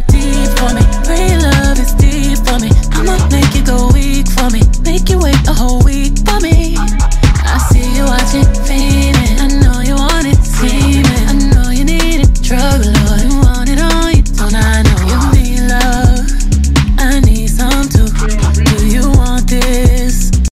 got deep for me. Real love is deep for me. I'ma make you go weak for me. Make you wait a whole week for me.